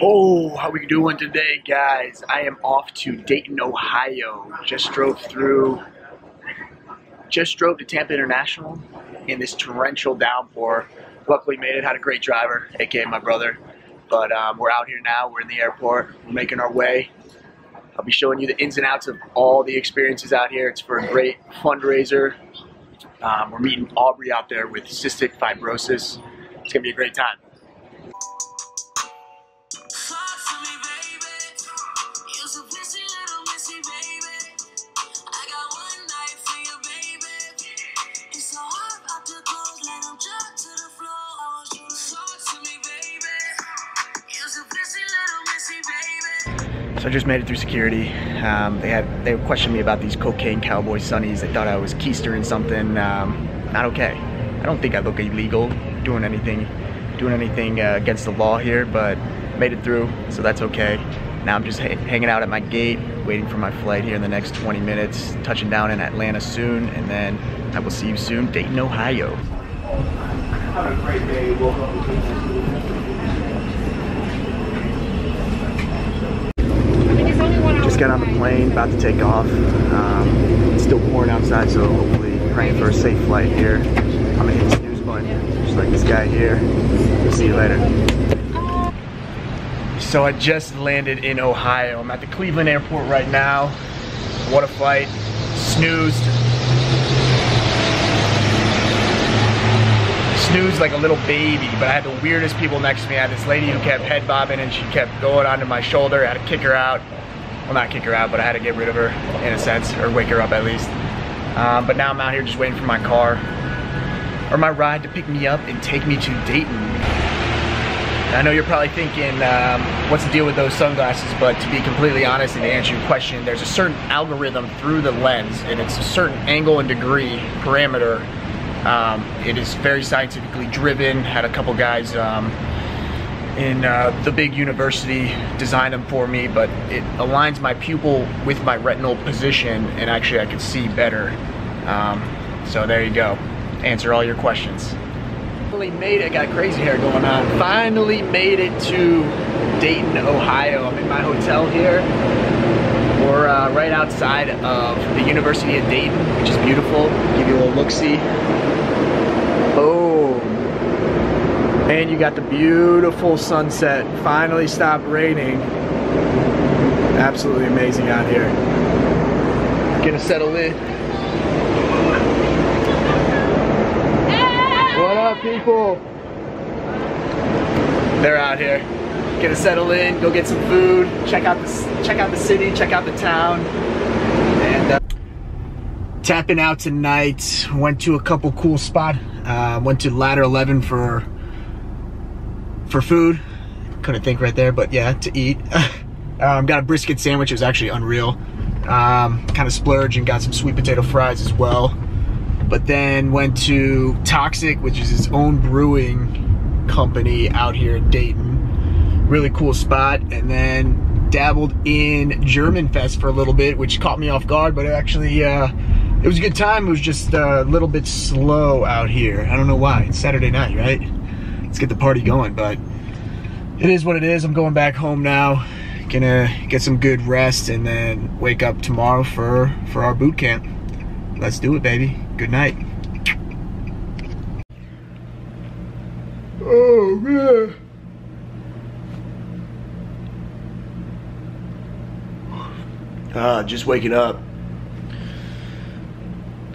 Oh, how we doing today, guys? I am off to Dayton, Ohio. Just drove through, just drove to Tampa International in this torrential downpour. Luckily made it, had a great driver, aka my brother. But um, we're out here now, we're in the airport, we're making our way. I'll be showing you the ins and outs of all the experiences out here. It's for a great fundraiser. Um, we're meeting Aubrey out there with cystic fibrosis. It's gonna be a great time. So I just made it through security. Um, they had they questioned me about these cocaine cowboy sunnies. They thought I was keistering something. Um, not okay. I don't think I look illegal doing anything doing anything uh, against the law here, but made it through, so that's okay. Now I'm just ha hanging out at my gate, waiting for my flight here in the next 20 minutes, touching down in Atlanta soon, and then I will see you soon, Dayton, Ohio. Have a great day. Got on the plane, about to take off. Um, it's still pouring outside, so hopefully praying for a safe flight here. I'm gonna hit snooze button, just like this guy here. We'll see you later. So I just landed in Ohio. I'm at the Cleveland airport right now. What a flight. Snoozed. Snoozed like a little baby, but I had the weirdest people next to me. I had this lady who kept head bobbing and she kept going onto my shoulder. I had to kick her out well not kick her out, but I had to get rid of her in a sense, or wake her up at least. Um, but now I'm out here just waiting for my car or my ride to pick me up and take me to Dayton. I know you're probably thinking, um, what's the deal with those sunglasses? But to be completely honest and to answer your question, there's a certain algorithm through the lens and it's a certain angle and degree parameter. Um, it is very scientifically driven. Had a couple guys um, in uh, the big university designed them for me, but it aligns my pupil with my retinal position and actually I can see better. Um, so there you go. Answer all your questions. Finally made it, got crazy hair going on. Finally made it to Dayton, Ohio. I'm in my hotel here. We're uh, right outside of the University of Dayton, which is beautiful. Give you a little look-see. And you got the beautiful sunset. Finally stopped raining. Absolutely amazing out here. Gonna settle in. What up, people? They're out here. Gonna settle in, go get some food, check out the check out the city, check out the town, and uh, tapping out tonight. Went to a couple cool spot. Uh, went to Ladder 11 for for food. Couldn't think right there, but yeah, to eat. um, got a brisket sandwich. It was actually unreal. Um, kind of splurged and got some sweet potato fries as well. But then went to Toxic, which is its own brewing company out here in Dayton. Really cool spot. And then dabbled in German Fest for a little bit, which caught me off guard, but it actually, uh, it was a good time. It was just a little bit slow out here. I don't know why. It's Saturday night, right? Let's get the party going. But it is what it is. I'm going back home now. Gonna get some good rest and then wake up tomorrow for, for our boot camp. Let's do it, baby. Good night. Oh, man. Uh, just waking up.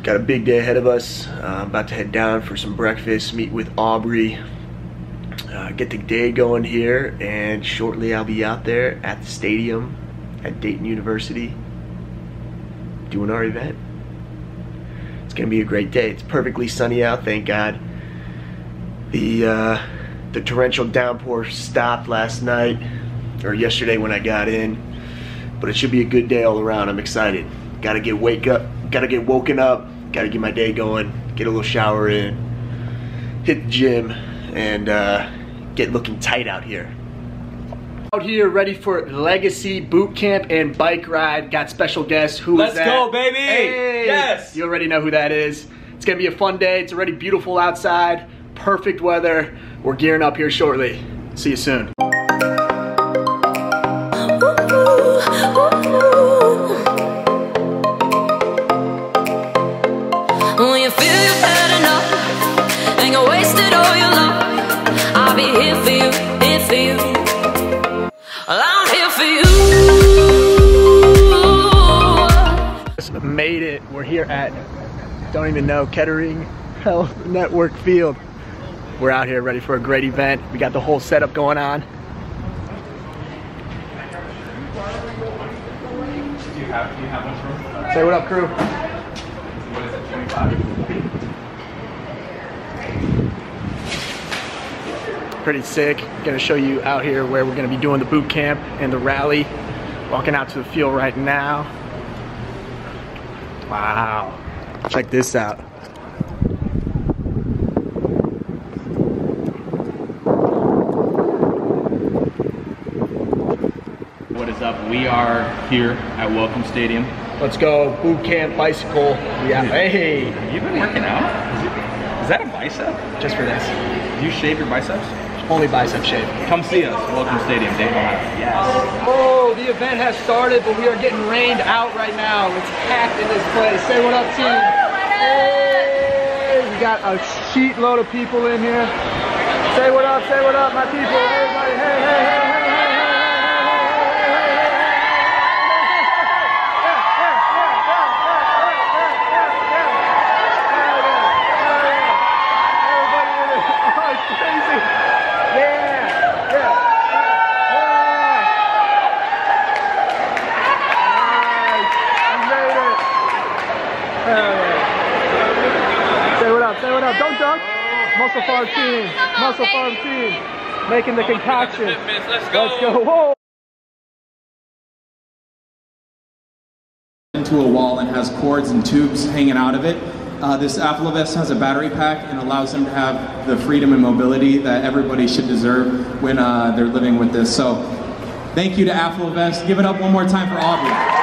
Got a big day ahead of us. Uh, about to head down for some breakfast, meet with Aubrey, uh, get the day going here and shortly I'll be out there at the stadium at Dayton University doing our event. It's gonna be a great day. It's perfectly sunny out, thank God. The uh, the torrential downpour stopped last night or yesterday when I got in, but it should be a good day all around. I'm excited. Gotta get wake up, gotta get woken up, gotta get my day going, get a little shower in, hit the gym, and uh, get looking tight out here. Out here ready for Legacy Boot Camp and Bike Ride. Got special guests. Who Let's that? go, baby! Hey, yes! You already know who that is. It's gonna be a fun day. It's already beautiful outside. Perfect weather. We're gearing up here shortly. See you soon. Here at, don't even know, Kettering Health Network Field. We're out here ready for a great event. We got the whole setup going on. Say what up, crew. Pretty sick. Gonna show you out here where we're gonna be doing the boot camp and the rally. Walking out to the field right now. Wow. Check this out. What is up? We are here at Welcome Stadium. Let's go boot camp bicycle. Yeah, hey, You've been working out? Is, that a bicep? just for this. Do you shave your biceps? Only bicep shave. Come see us, Welcome Stadium, Dayton, Ohio. Yes. Oh, the event has started, but we are getting rained out right now. It's packed in this place. Say what up, team. Hey, we got a sheet load of people in here. Say what up, say what up, my people. Say what up, say what up. Don't dunk. MusclePharm team. MusclePharm team. Making the concoction. Let's go. Whoa. into a wall and has cords and tubes hanging out of it. Uh, this AffloVest has a battery pack and allows them to have the freedom and mobility that everybody should deserve when uh, they're living with this. So, thank you to AffloVest. Give it up one more time for Aubrey.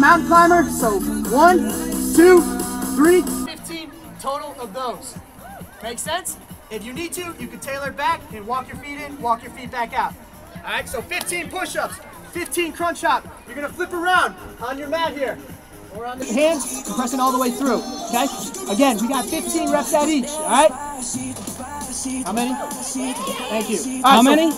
Mountain climber. So one, two, three. 15 total of those. Make sense? If you need to, you can tailor back and walk your feet in, walk your feet back out. All right, so 15 push-ups, 15 crunch up. You're gonna flip around on your mat here. Or on the hands, and pressing all the way through, okay? Again, we got 15 reps at each, all right? How many? Thank you. How many?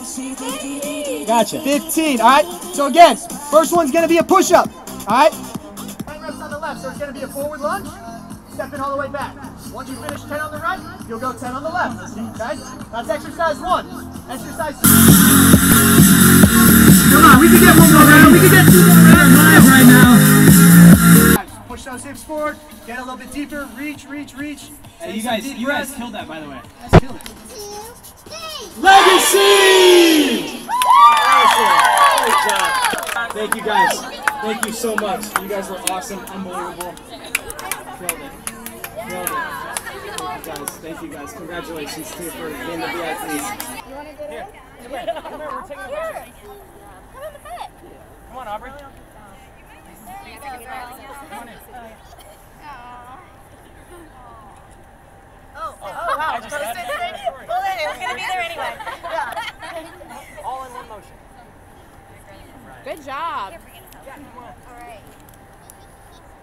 Gotcha. 15, all right? So again, first one's gonna be a push-up, all right? 10 reps on the left, so it's gonna be a forward lunge, stepping all the way back. Once you finish 10 on the right, you'll go 10 on the left, okay? That's exercise one. Exercise two. Come on, we can get one more round, we can get two more rounds live right now. Push those hips forward, get a little bit deeper, reach, reach, reach. Hey, you guys, you guys killed that, by the way. Let's kill it. Legacy! Thank you guys. Thank you so much. You guys were awesome, unbelievable. Killed it. Killed it. Thank you guys. Thank you guys. Congratulations to you for being the VIPs. You want to go Here. Come on, Aubrey. Oh, oh, wow. So it's well, then it was going to be there anyway. Yeah. All in one motion. Good job. All right.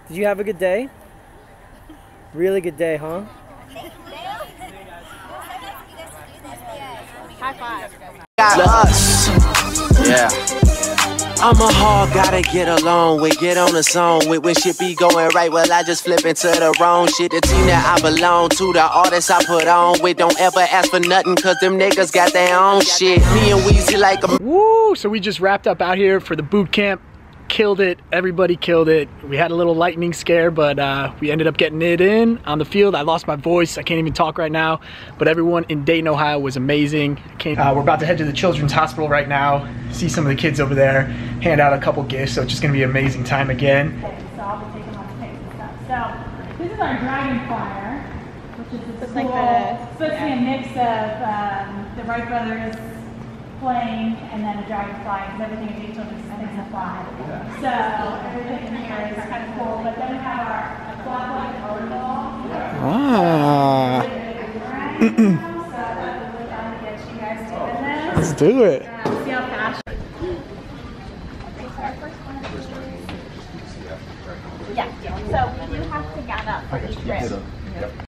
Did you have a good day? Really good day, huh? High five. Got us. Yeah. I'm a hog, gotta get along with, get on the song with. When shit be going right, well, I just flip into the wrong shit. The team that I belong to, the artists I put on with. Don't ever ask for nothing, cause them niggas got their own shit. Me and Weezy like a Woo! So we just wrapped up out here for the boot camp. Killed it. Everybody killed it. We had a little lightning scare, but uh, we ended up getting it in on the field. I lost my voice. I can't even talk right now. But everyone in Dayton, Ohio was amazing. Came, uh, we're about to head to the Children's Hospital right now. See some of the kids over there. Hand out a couple gifts. So it's just gonna be an amazing time again. So I'll be taking all the stuff. So this is our dragon choir, which is this like the- supposed to be a mix of um, the Wright brothers playing and then a dragon flying because everything in Beethoven is things that fly. So everything in here is kind of cool. But then we have our clock-like volleyball. Ah. so I thought we'd look down to get you guys to win this. Let's do it. Yeah, see how fast. Yeah, yeah. So you have to get up for each grip.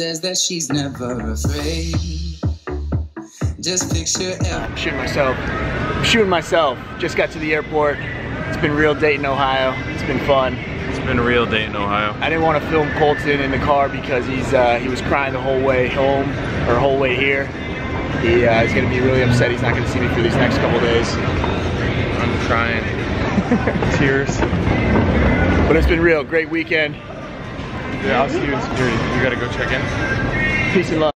Says that she's never afraid. Just picture I'm shooting myself. I'm shooting myself. Just got to the airport. It's been real Dayton, Ohio. It's been fun. It's been real Dayton, Ohio. I didn't want to film Colton in the car because he's uh, he was crying the whole way home or whole way here. He uh, is going to be really upset. He's not going to see me for these next couple days. I'm crying. Tears. But it's been real. Great weekend. Yeah, I'll see you in security. You gotta go check in. Peace and love.